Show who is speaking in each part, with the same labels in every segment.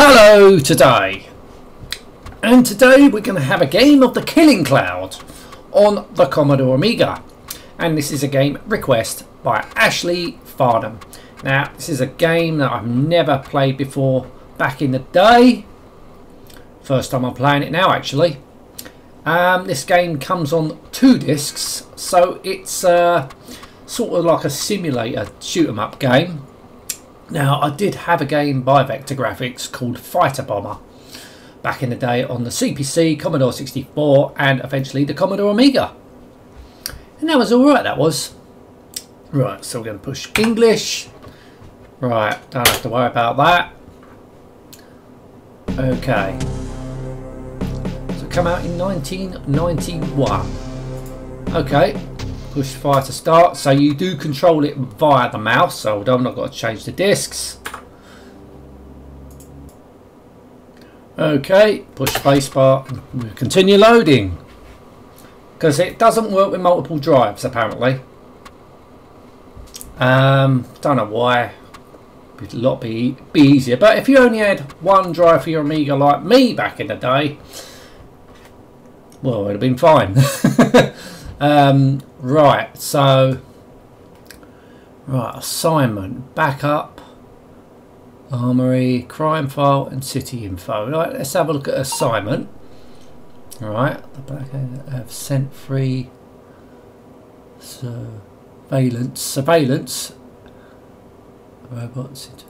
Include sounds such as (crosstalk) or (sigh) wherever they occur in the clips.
Speaker 1: Hello today and today we're going to have a game of the Killing Cloud on the Commodore Amiga and this is a game request by Ashley Farnham. Now this is a game that I've never played before back in the day. First time I'm playing it now actually. Um, this game comes on two discs so it's uh, sort of like a simulator shoot 'em up game now, I did have a game by Vektor Grafix called Fighter Bomber back in the day on the CPC, Commodore 64, and eventually the Commodore Amiga. And that was alright, that was. Right, so we're going to push English. Right, don't have to worry about that. Okay. So come out in 1991. Okay, push fire to start. So you do control it via the mouse. So I've not got to change the discs. Okay push spacebar. Continue loading. Because it doesn't work with multiple drives apparently. Um don't know why. It'd a lot be be easier. But if you only had one drive for your Amiga like me back in the day well it'd have been fine. (laughs) Um, right, so right assignment, backup, armory, crime file, and city info. Right, let's have a look at assignment. Right, the back end of sent free surveillance, surveillance robots into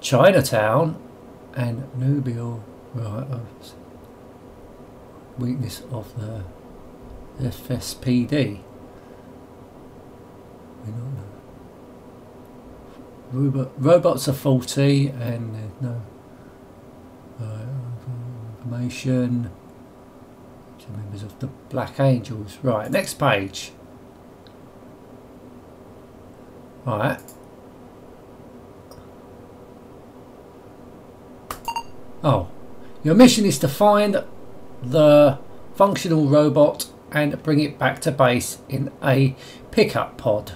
Speaker 1: Chinatown and Nob Hill. Right, weakness of the FSPD. We don't know. Robot, robots are faulty and there's no uh, information to members of the Black Angels. Right, next page. Right. Oh, your mission is to find the functional robot and bring it back to base in a pickup pod.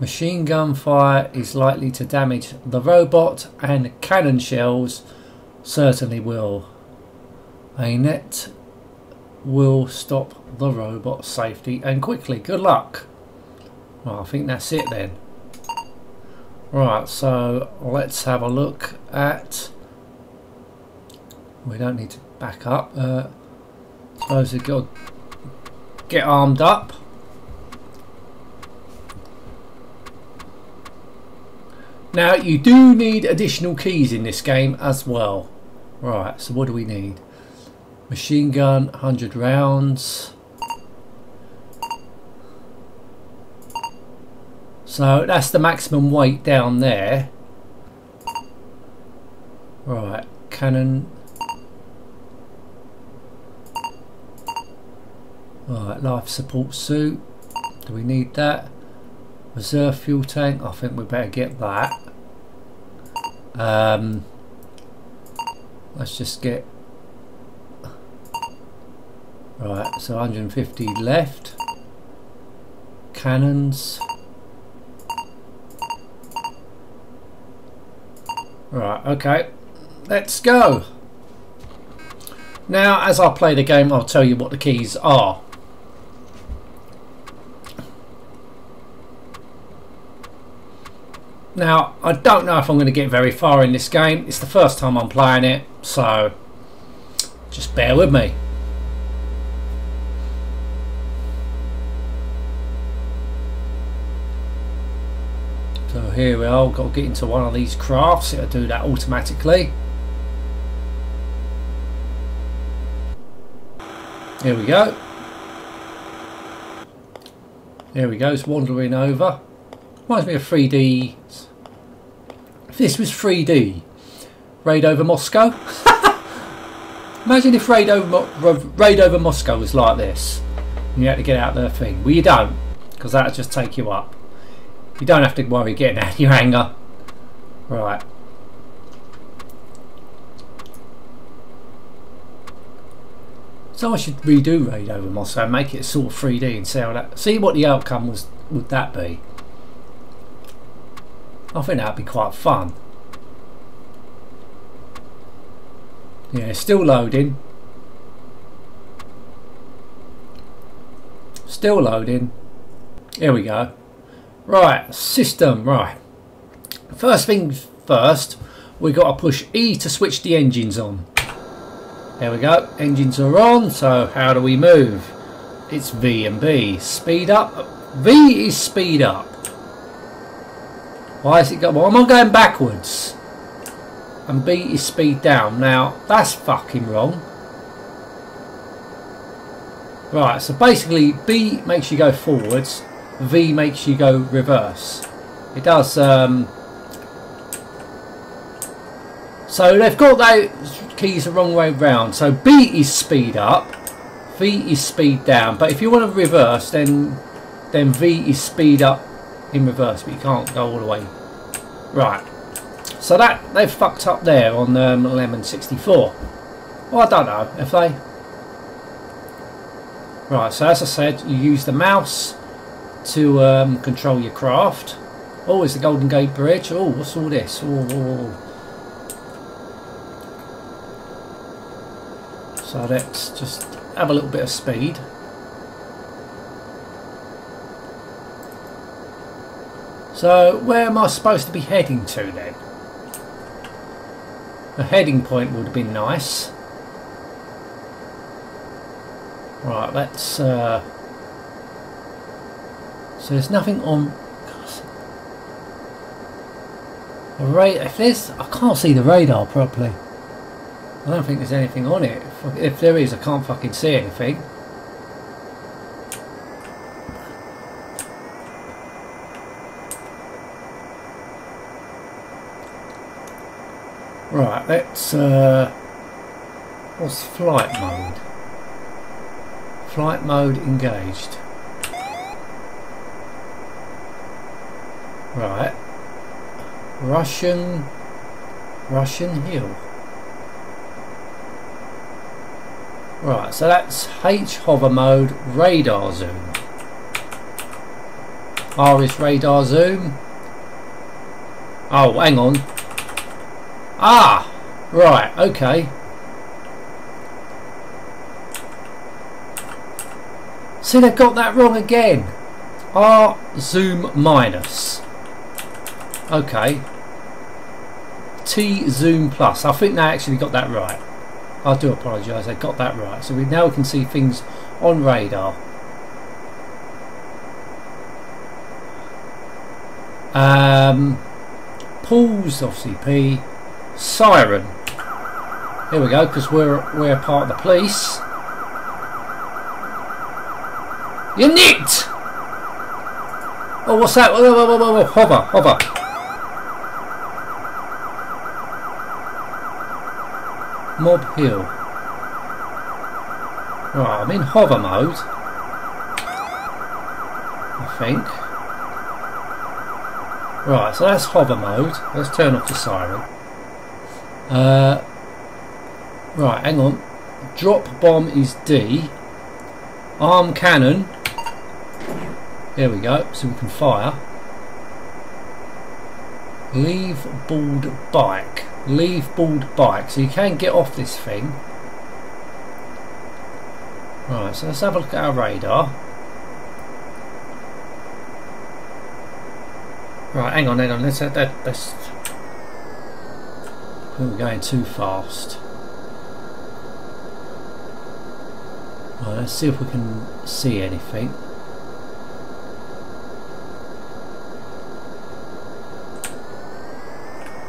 Speaker 1: Machine gun fire is likely to damage the robot and cannon shells certainly will. A net will stop the robot safety and quickly. Good luck. Well, I think that's it then. Right, so let's have a look at... We don't need to back up. Uh, suppose we got get armed up. Now you do need additional keys in this game as well. Right, so what do we need? Machine gun, 100 rounds. So that's the maximum weight down there. Right, cannon Right, life support suit. Do we need that? Reserve fuel tank. I think we better get that. Um, let's just get. Right, so 150 left. Cannons. Right, okay. Let's go. Now, as I play the game, I'll tell you what the keys are. Now, I don't know if I'm going to get very far in this game. It's the first time I'm playing it, so just bear with me. So here we are, got to get into one of these crafts. It'll do that automatically. Here we go. There we go, it's wandering over. Reminds me of 3D. If this was 3D, Raid over Moscow. (laughs) Imagine if Raid over, Raid over Moscow was like this. You had to get out of the thing. Well, you don't, because that'll just take you up. You don't have to worry getting out of your hangar. Right. So I should redo Raid over Moscow and make it sort of 3D and see how that see what the outcome was would that be. I think that'd be quite fun. Yeah, still loading. Still loading. Here we go. Right, system, right. First thing first, we got to push E to switch the engines on. There we go, engines are on, so how do we move? It's V and B. Speed up. V is speed up. Why is it going? Well, am I going backwards? And B is speed down. Now, that's fucking wrong. Right, so basically B makes you go forwards, V makes you go reverse. It does, um, so they've got those keys the wrong way round. So B is speed up, V is speed down. But if you want to reverse, then then V is speed up in reverse, but you can't go all the way. Right. So that they've fucked up there on um, Lemon 64. Well, I don't know if they. Right. So as I said, you use the mouse to um, control your craft. Oh, it's the Golden Gate Bridge. Oh, what's all this? Oh, oh, oh. So let's just have a little bit of speed. So where am I supposed to be heading to then? A heading point would have been nice. Right, let's... Uh, so there's nothing on... Right, if there's... I can't see the radar properly. I don't think there's anything on it. If there is, I can't fucking see anything. Right, let's, uh, what's flight mode? Flight mode engaged. Right. Russian, Russian Hill. Right, so that's H hover mode, radar zoom. R is radar zoom. Oh, hang on. Ah! Right, okay. See, they've got that wrong again. R zoom minus. Okay. T zoom plus. I think they actually got that right. I do apologise, I got that right. So we now can see things on radar. Um, pulse, obviously P. Siren. Here we go, because we're we're part of the police. You nicked! Oh, what's that? Whoa, whoa, whoa, whoa, whoa. Hover, hover. Nob Hill. Right, I'm in hover mode. I think. Right, so that's hover mode. Let's turn off the siren. Uh, right, hang on. Drop bomb is D. Arm cannon. There we go, so we can fire. Leave bald bike leave bald bike so you can get off this thing right so let's have a look at our radar right hang on hang on let's have that, that's we're going too fast let's see if we can see anything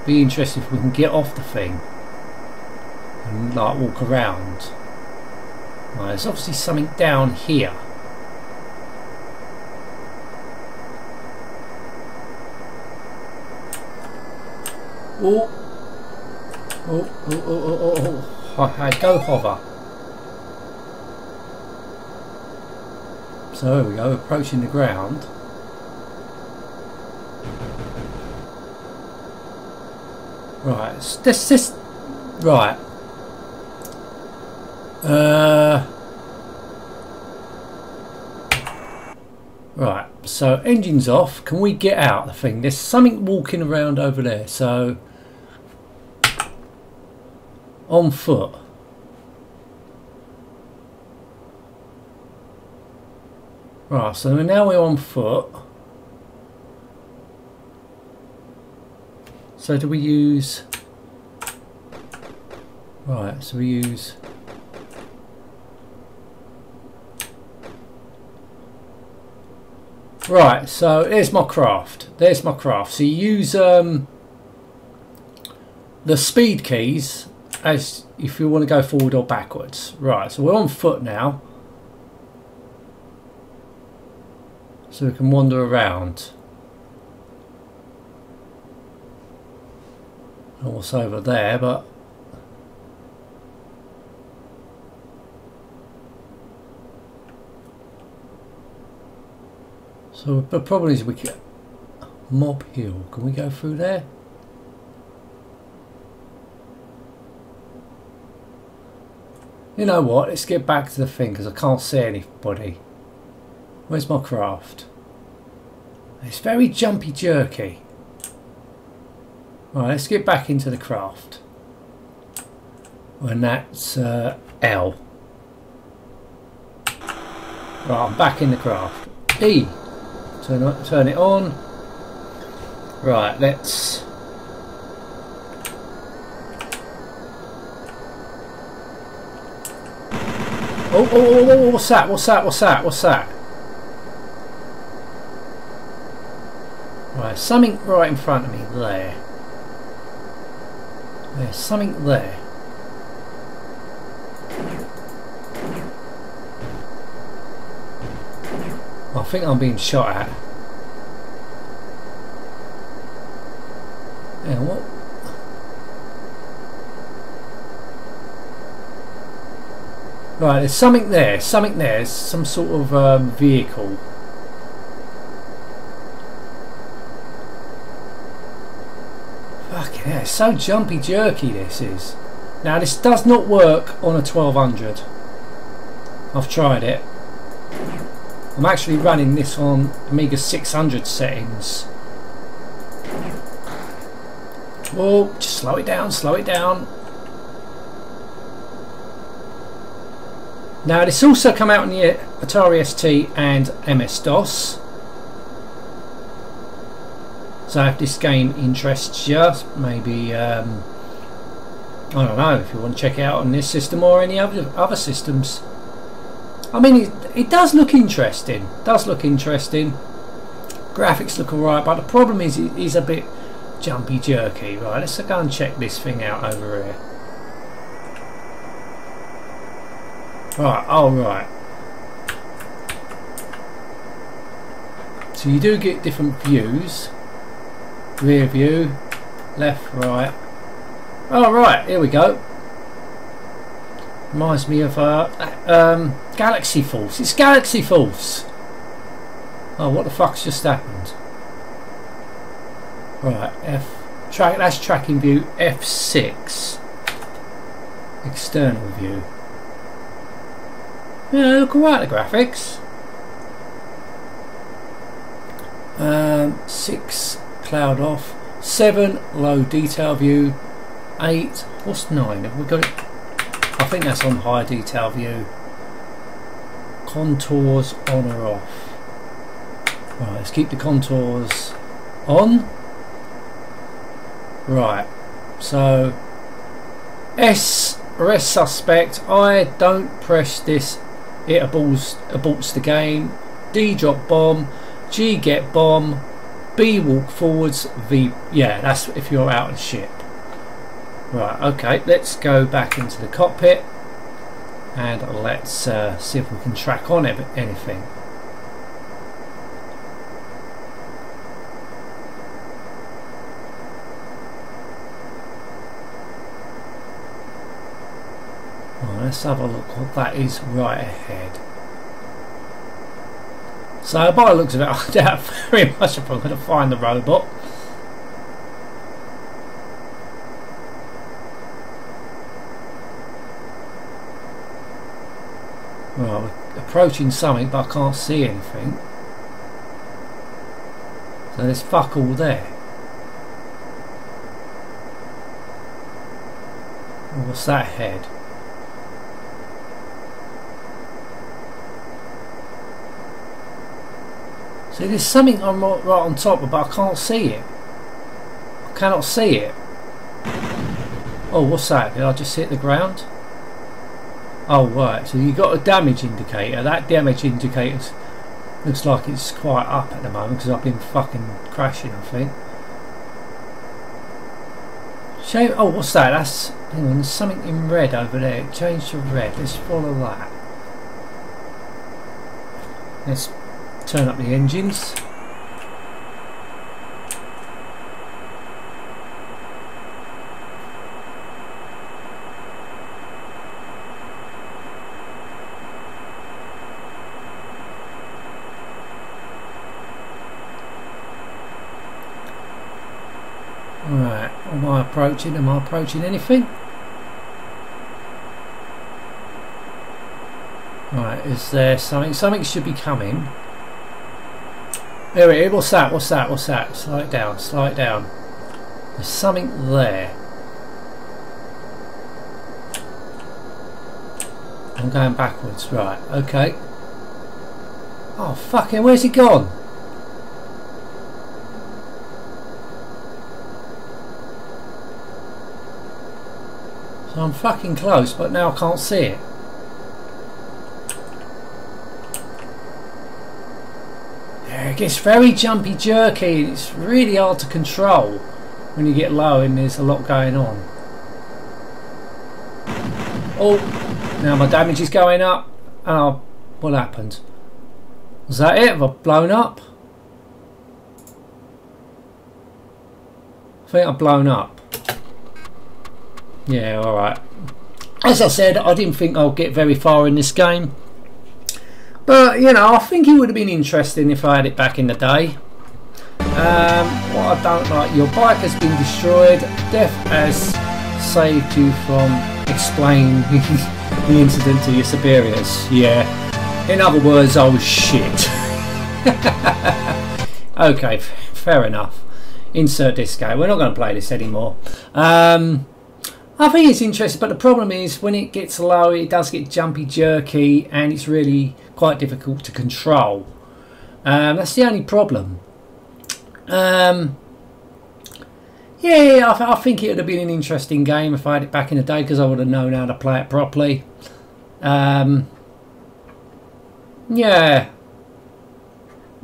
Speaker 1: Be interested if we can get off the thing and like walk around. Right, there's obviously something down here. Oh, oh, oh, oh, oh, oh, oh. I go hover. So here we go, approaching the ground. Right, this this right. Uh, right, so engine's off. Can we get out the thing? There's something walking around over there. So on foot. Right, so now we're on foot. So do we use... Right, so we use... Right, so there's my craft. There's my craft. So you use um, the speed keys as if you want to go forward or backwards. Right, so we're on foot now. So we can wander around. what's over there, but So the problem is we can Nob Hill. Can we go through there? You know what? Let's get back to the thing because I can't see anybody. Where's my craft? It's very jumpy jerky. Right, let's get back into the craft. And that's uh, L. Right, I'm back in the craft. E. Turn, turn it on. Right, let's... Oh, oh, oh, oh, what's that? What's that? What's that? What's that? Something right in front of me there. There's something there. I think I'm being shot at. Yeah, what? Right, there's something there, something there, some sort of um, vehicle. Fucking hell, it's so jumpy jerky this is. Now this does not work on a 1200. I've tried it. I'm actually running this on Amiga 600 settings. Oh, just slow it down, slow it down. Now this also come out on the Atari ST and MS-DOS. So if this game interests you, maybe um, I don't know if you want to check it out on this system or any other other systems. I mean, it, it does look interesting. It Does look interesting. Graphics look alright, but the problem is it is a bit jumpy jerky. Right, let's go and check this thing out over here. Right, oh right. So you do get different views. Rear view, left, right. Oh right, here we go. Reminds me of uh, um, Galaxy Force. It's Galaxy Force. Oh, what the fuck's just happened? Right, F. Track. That's tracking view. F6. External view. Yeah, look alright. The graphics. Um, six cloud off. Seven low detail view. Eight. What's nine? Have we got it? I think that's on high detail view. Contours on or off. Right, let's keep the contours on. Right, so S arrest suspect. I don't press this. It aborts, aborts the game. D drop bomb. G get bomb. B walk forwards. V yeah, that's if you're out of ship. Right, okay, let's go back into the cockpit and let's uh, see if we can track on anything. Let's have a look what that is right ahead. So by the looks of it, (laughs) I doubt very much if I'm going to find the robot. Well, approaching something, but I can't see anything. So there's fuck all there. What's that head? See, there's something on right on top, but I can't see it. I cannot see it. Oh, what's that? Did I just hit the ground? Oh, right. So you've got a damage indicator. That damage indicator looks like it's quite up at the moment because I've been fucking crashing, I think. Shame. Oh, what's that? That's. Hang on, there's something in red over there. Change to red. Let's follow that. Let's turn up the engines. Right, am I approaching? Am I approaching anything? Right, is there something? Something should be coming. There it is. What's that? What's that? What's that? Slide down. Slide down. There's something there. I'm going backwards. Right. Okay. Oh fucking! Where's he gone? So I'm fucking close, but now I can't see it. Yeah, it gets very jumpy jerky and it's really hard to control when you get low and there's a lot going on. Oh, now my damage is going up. Oh, what happened? Was that it? Have I blown up? I think I've blown up. Yeah, alright. As I said, I didn't think I'll get very far in this game. But, you know, I think it would have been interesting if I had it back in the day. Um, what I don't like, your bike has been destroyed. Death has saved you from explaining (laughs) the incident to your superiors. Yeah. In other words, oh shit. (laughs) okay, fair enough. Insert this game. We're not going to play this anymore. Um, I think it's interesting, but the problem is when it gets low, it does get jumpy, jerky, and it's really quite difficult to control. Um, that's the only problem. Um, yeah, I, th I, think it would have been an interesting game if I had it back in the day because I would have known how to play it properly. Um, yeah,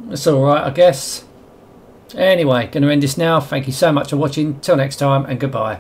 Speaker 1: it's alright, I guess. Anyway, going to end this now. Thank you so much for watching. Till next time, and goodbye.